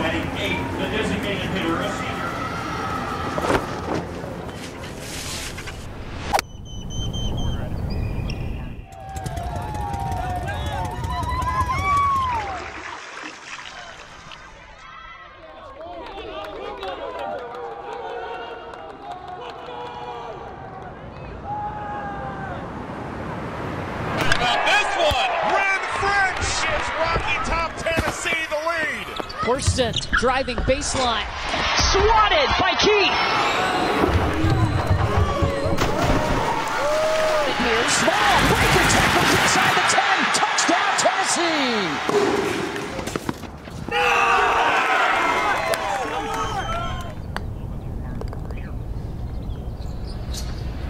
batting eight, the designated hitter, Horston driving baseline. Swatted by Keith. Here, small breaking tackles inside the 10. Touchdown, Tennessee.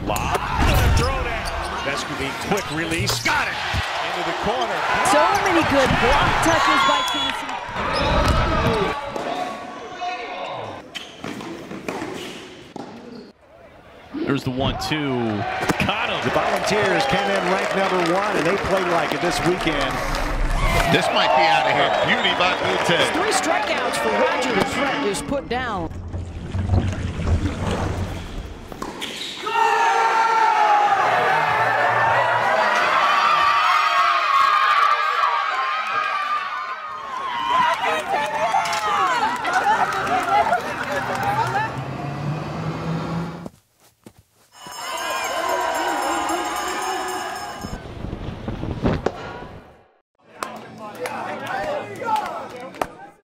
Lob. Throw down. Vescovine, quick release. Got it. Into the corner. So many good block touches by Tennessee. There's the one-two. Got him. The Volunteers came in ranked number one, and they played like it this weekend. This might be out of here. Beauty by Ute. Three strikeouts for Roger. The threat is put down.